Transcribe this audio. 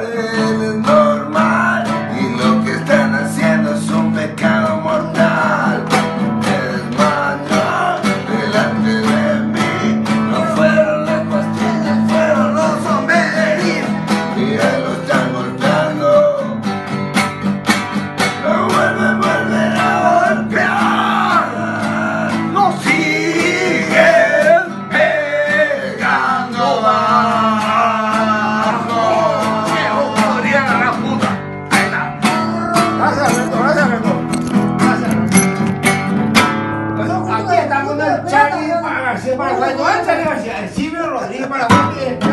Hare Gracias, Reto, gracias, Reto. Gracias, Reto. Aquí estamos con el Charlie García el el Silvio Rodríguez para Guay.